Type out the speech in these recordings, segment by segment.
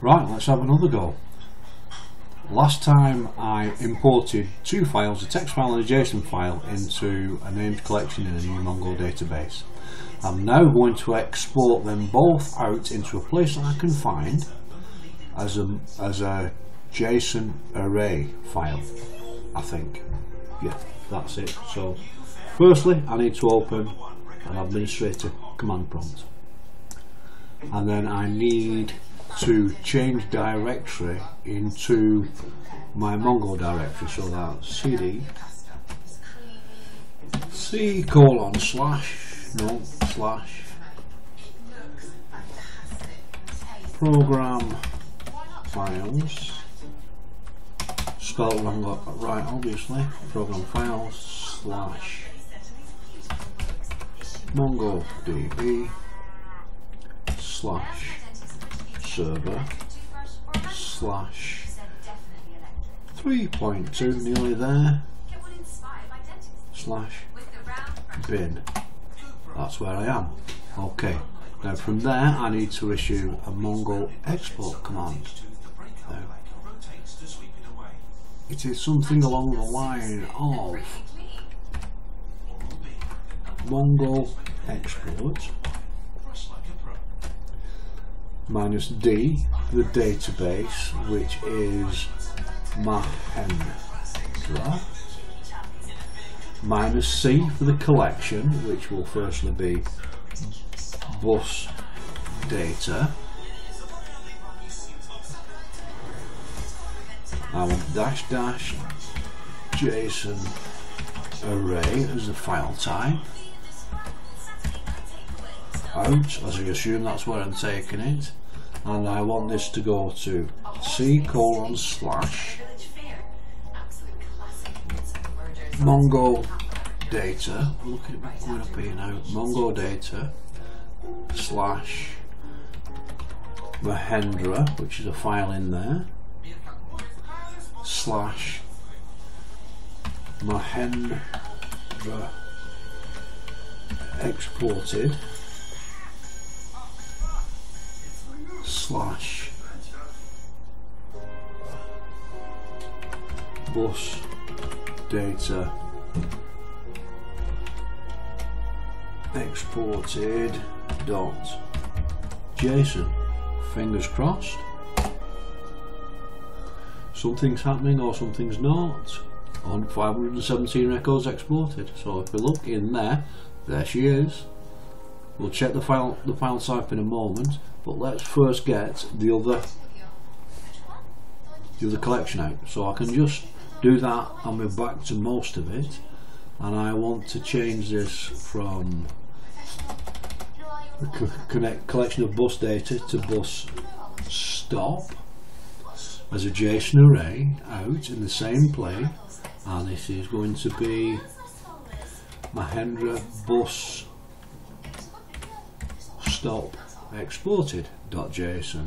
Right, let's have another go. Last time I imported two files, a text file and a JSON file, into a named collection in a new Mongo database. I'm now going to export them both out into a place that I can find as a, as a JSON array file, I think. Yeah, that's it. So, firstly, I need to open an administrator command prompt. And then I need to change directory into my Mongo directory so that cd c colon slash no slash program files spelled wrong right obviously program files slash mongodb slash server slash 3.2 nearly there slash bin. That's where I am. Okay now from there I need to issue a Mongo export command. Now, it is something along the line of Mongo export minus D, the database, which is Mahendra, minus C for the collection, which will firstly be bus data. I want dash dash JSON array as the file type out as I assume that's where I'm taking it. And I want this to go to C colon slash Mongo data. Look at it going up here now. Mongo data slash Mahendra which is a file in there slash Mahendra exported slash. Bus. Data. Exported. Dot. JSON fingers crossed. Something's happening or something's not. On 517 records exported. So if we look in there there she is we'll check the file the file type in a moment but let's first get the other the other collection out. So I can just do that and we're back to most of it. And I want to change this from connect collection of bus data to bus stop as a JSON array out in the same plane and this is going to be Mahendra bus stop exported.json.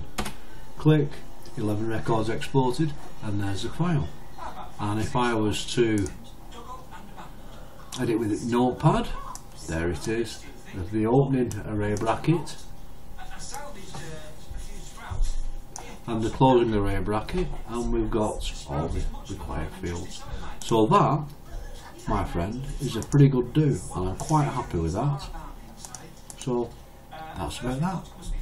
Click 11 records exported and there's the file. And if I was to edit with notepad, there it is. The opening array bracket and the closing array bracket and we've got all the required fields. So that, my friend, is a pretty good do and I'm quite happy with that. So that's about that.